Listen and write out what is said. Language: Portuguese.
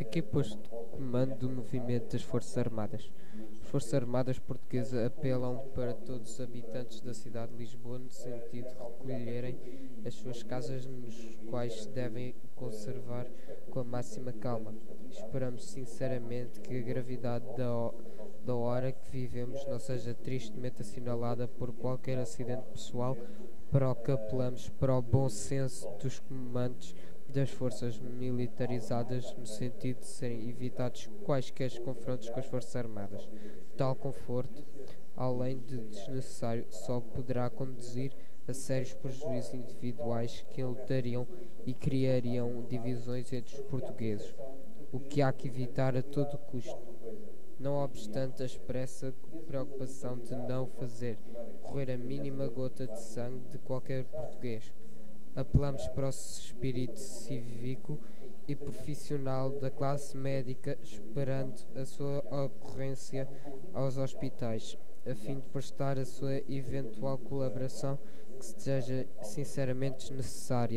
Aqui posto comando do movimento das Forças Armadas. As Forças Armadas Portuguesas apelam para todos os habitantes da cidade de Lisboa no sentido de recolherem as suas casas nos quais devem conservar com a máxima calma. Esperamos sinceramente que a gravidade da, da hora que vivemos não seja tristemente assinalada por qualquer acidente pessoal para o que apelamos para o bom senso dos comandantes das forças militarizadas no sentido de serem evitados quaisquer confrontos com as Forças Armadas. Tal conforto, além de desnecessário, só poderá conduzir a sérios prejuízos individuais que enlutariam e criariam divisões entre os portugueses, o que há que evitar a todo custo. Não obstante a expressa preocupação de não fazer correr a mínima gota de sangue de qualquer português apelamos para o espírito cívico e profissional da classe médica, esperando a sua ocorrência aos hospitais, a fim de prestar a sua eventual colaboração que seja sinceramente necessária.